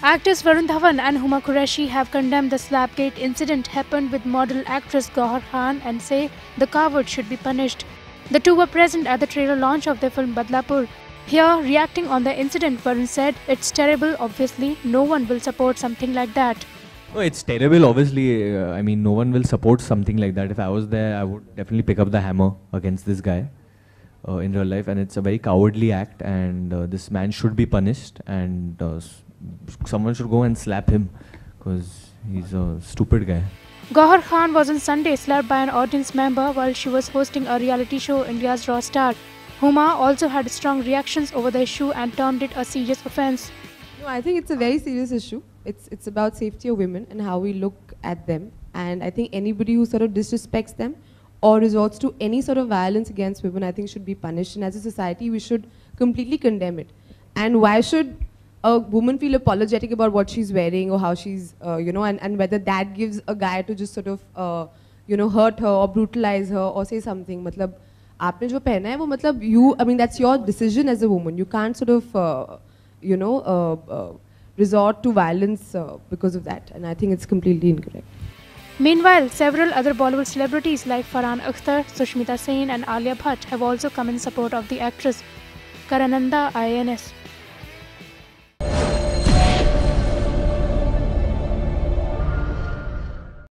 Actors Varun Dhawan and Huma Qureshi have condemned the Slapgate incident happened with model actress Gauahar Khan and say the coward should be punished. The two were present at the trailer launch of their film Badlapur. Here, reacting on the incident, Varun said, It's terrible, obviously, no one will support something like that. No, it's terrible. Obviously, uh, I mean, no one will support something like that. If I was there, I would definitely pick up the hammer against this guy uh, in real life, and it's a very cowardly act. And uh, this man should be punished, and uh, someone should go and slap him because he's a stupid guy. Gauahar Khan was on Sunday slapped by an audience member while she was hosting a reality show, India's Raw Star. Huma also had strong reactions over the issue and termed it a serious offence. No, I think it's a very serious issue. It's, it's about safety of women and how we look at them. And I think anybody who sort of disrespects them or resorts to any sort of violence against women, I think should be punished. And as a society, we should completely condemn it. And why should a woman feel apologetic about what she's wearing or how she's, uh, you know, and, and whether that gives a guy to just sort of, uh, you know, hurt her or brutalize her or say something. Matlab, आपने जो पहना है वो मतलब you, I mean, that's your decision as a woman. You can't sort of, uh, you know, uh, uh, resort to violence uh, because of that. And I think it's completely incorrect. Meanwhile, several other Bollywood celebrities like Farhan Akhtar, Sushmita Sen, and Alia Bhatt have also come in support of the actress. Karananda IANS.